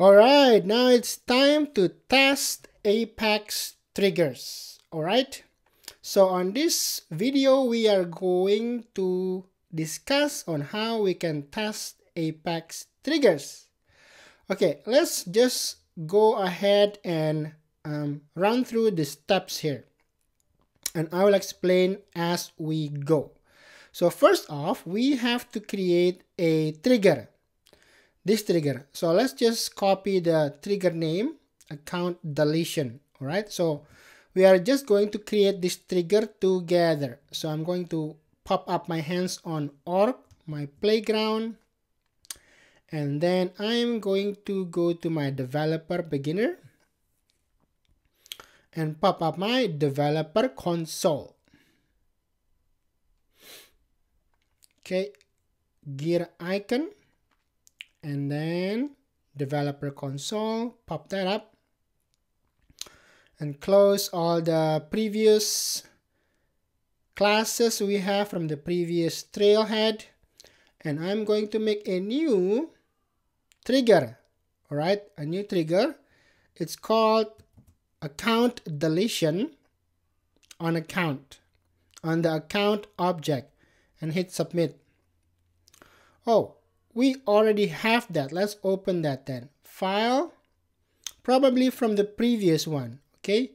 All right, now it's time to test Apex triggers. All right. So on this video, we are going to discuss on how we can test Apex triggers. Okay, let's just go ahead and um, run through the steps here. And I will explain as we go. So first off, we have to create a trigger this trigger. So let's just copy the trigger name, account deletion. All right. So we are just going to create this trigger together. So I'm going to pop up my hands on org, my playground. And then I'm going to go to my developer beginner and pop up my developer console. Okay, gear icon and then developer console pop that up and close all the previous classes we have from the previous trailhead. And I'm going to make a new trigger all right a new trigger. It's called account deletion on account on the account object and hit submit. Oh we already have that. Let's open that then. File, probably from the previous one, okay?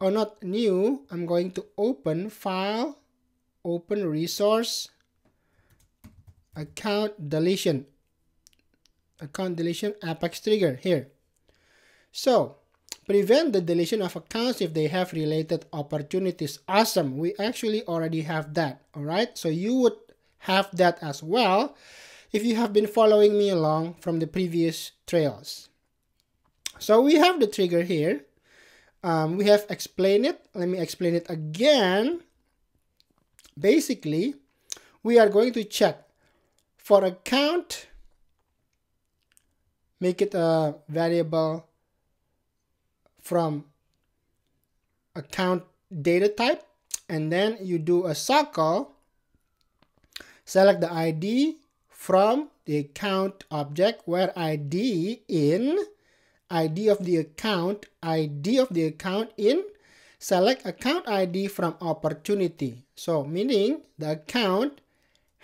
Or not new, I'm going to open File, Open Resource, Account Deletion, Account Deletion Apex Trigger here. So, prevent the deletion of accounts if they have related opportunities. Awesome, we actually already have that, all right? So you would have that as well if you have been following me along from the previous trails. So we have the trigger here. Um, we have explained it. Let me explain it again. Basically, we are going to check for account, make it a variable from account data type, and then you do a circle, select the ID, from the account object where ID in ID of the account, ID of the account in select account ID from opportunity. So meaning the account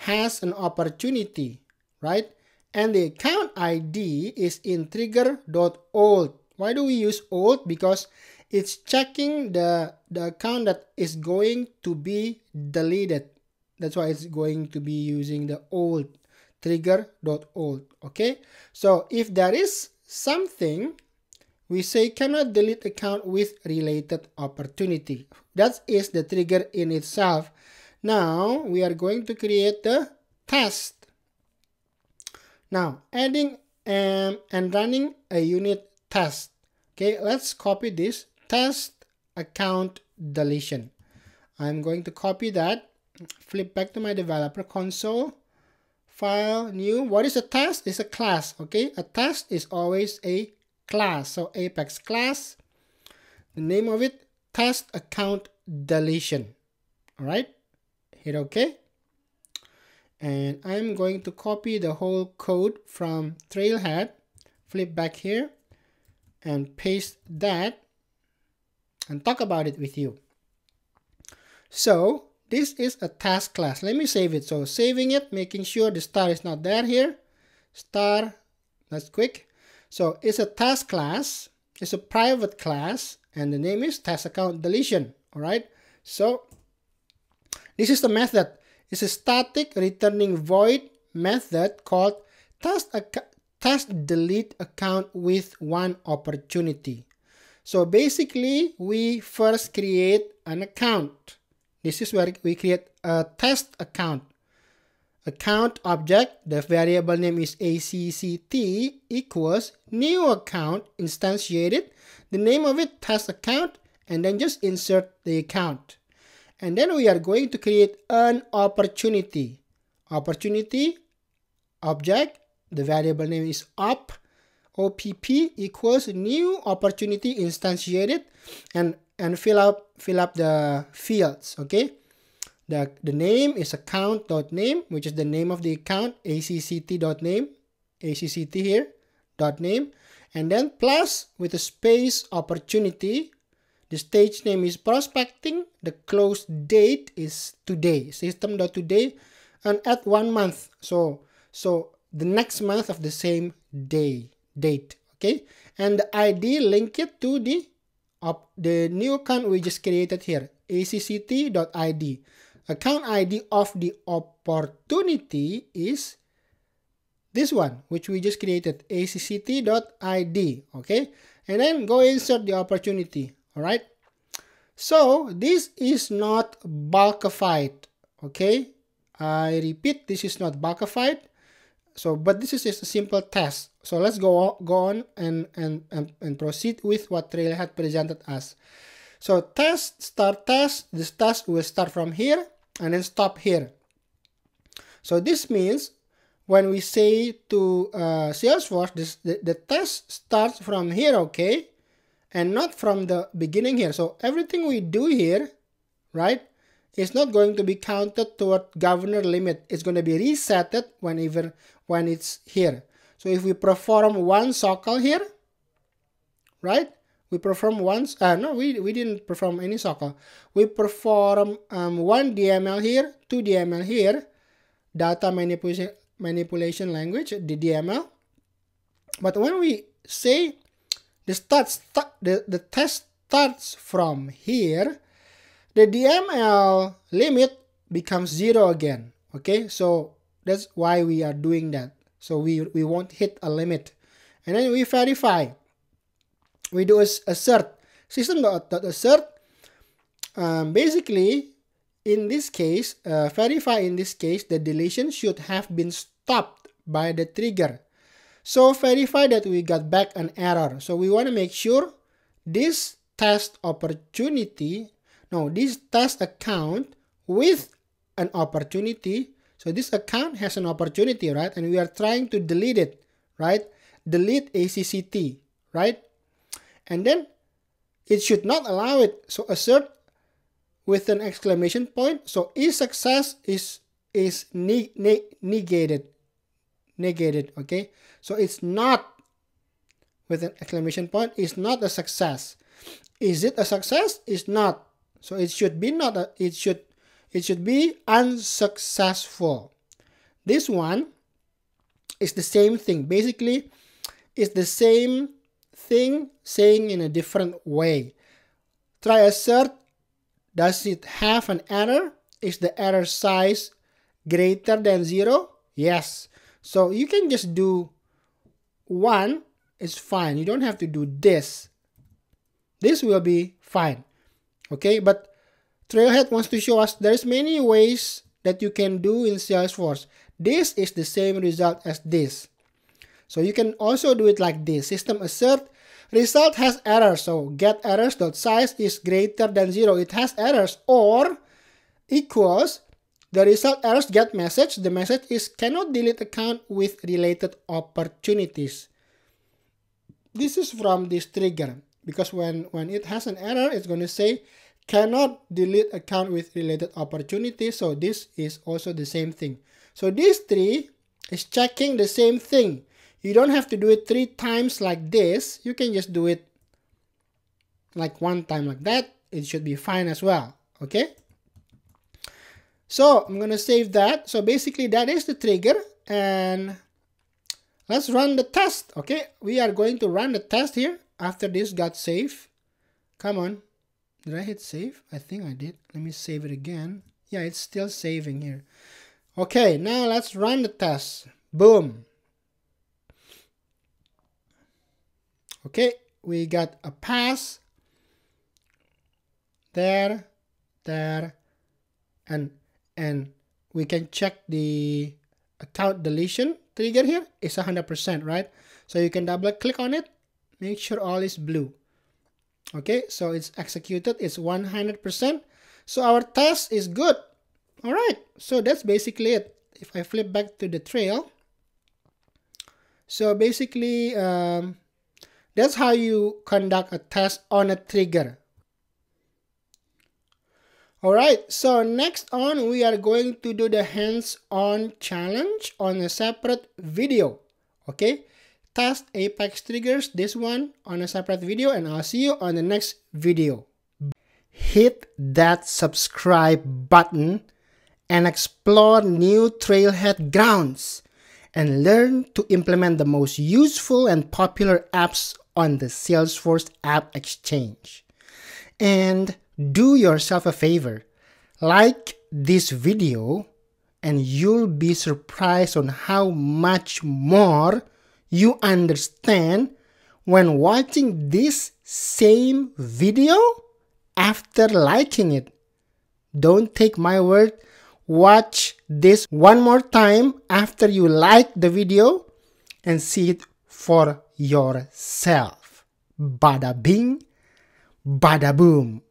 has an opportunity, right? And the account ID is in trigger.old. Why do we use old? Because it's checking the, the account that is going to be deleted. That's why it's going to be using the old trigger.old okay? So if there is something we say cannot delete account with related opportunity. That is the trigger in itself. Now we are going to create the test. Now adding um, and running a unit test okay? Let's copy this test account deletion. I'm going to copy that flip back to my developer console file, new. What is a test? It's a class, okay? A test is always a class. So Apex class, the name of it, test account deletion. All right, hit OK. And I'm going to copy the whole code from Trailhead, flip back here, and paste that and talk about it with you. So this is a task class. Let me save it. So saving it, making sure the star is not there here. Star, that's quick. So it's a task class. It's a private class and the name is task account deletion. All right. So this is the method. It's a static returning void method called task, task delete account with one opportunity. So basically, we first create an account. This is where we create a test account. Account object, the variable name is ACCT equals new account instantiated, the name of it test account, and then just insert the account. And then we are going to create an opportunity. Opportunity object, the variable name is op, OPP equals new opportunity instantiated, and and fill up fill up the fields okay the the name is account.name which is the name of the account acct.name acct here dot name and then plus with a space opportunity. The stage name is prospecting. The close date is today, system.today, and at one month. So, so the next month of the same day, date, okay? And the ID, link it to the, of the new account we just created here, acct.id. Account ID of the opportunity is this one, which we just created, acct.id, okay? And then go insert the opportunity, all right? So this is not bulkified, okay? I repeat, this is not bulkified. So, but this is just a simple test. So let's go, go on and, and, and, and proceed with what Trailhead presented us. So test, start test, this test will start from here and then stop here. So this means when we say to uh, Salesforce, this, the, the test starts from here, okay? And not from the beginning here. So everything we do here, right, is not going to be counted toward governor limit. It's going to be resetted whenever when it's here. So if we perform one cycle here, right? We perform once, uh, no, we, we didn't perform any cycle. We perform um, one DML here, two DML here, data manipulation, manipulation language, the DML. But when we say the start the, the test starts from here, the DML limit becomes zero again. Okay, so that's why we are doing that. So we, we won't hit a limit. And then we verify. We do a assert. System.assert. Um, basically, in this case, uh, verify in this case, the deletion should have been stopped by the trigger. So verify that we got back an error. So we want to make sure this test opportunity, no, this test account with an opportunity. So this account has an opportunity, right? And we are trying to delete it, right? Delete ACCT, right? And then it should not allow it. So assert with an exclamation point. So is success is is ne ne negated negated okay so it's not with an exclamation point it's not a success is it a success it's not so it should be not a, it should it should be unsuccessful this one is the same thing basically it's the same thing saying in a different way try assert does it have an error is the error size greater than 0 yes so you can just do 1 it's fine. You don't have to do this. This will be fine. Okay, but Trailhead wants to show us there's many ways that you can do in Salesforce. This is the same result as this. So you can also do it like this. System assert result has error. So get errors dot size is greater than zero. It has errors or equals the result errors get message. The message is cannot delete account with related opportunities. This is from this trigger because when, when it has an error, it's going to say cannot delete account with related opportunities. So this is also the same thing. So this three is checking the same thing. You don't have to do it three times like this. You can just do it like one time like that. It should be fine as well. Okay. So I'm going to save that. So basically that is the trigger and let's run the test. Okay, we are going to run the test here after this got saved. Come on. Did I hit save? I think I did. Let me save it again. Yeah, it's still saving here. Okay, now let's run the test. Boom. Okay, we got a pass. There, there, and and we can check the account deletion trigger here is 100%, right? So you can double click on it, make sure all is blue. Okay, so it's executed, it's 100%. So our test is good. All right, so that's basically it. If I flip back to the trail, so basically, um, that's how you conduct a test on a trigger. Alright, so next on we are going to do the hands-on challenge on a separate video. Okay, test Apex triggers, this one on a separate video and I'll see you on the next video. Hit that subscribe button and explore new trailhead grounds and learn to implement the most useful and popular apps on the Salesforce AppExchange. And do yourself a favor, like this video and you'll be surprised on how much more you understand when watching this same video after liking it. Don't take my word. Watch this one more time after you like the video and see it for yourself. Bada bing, bada boom.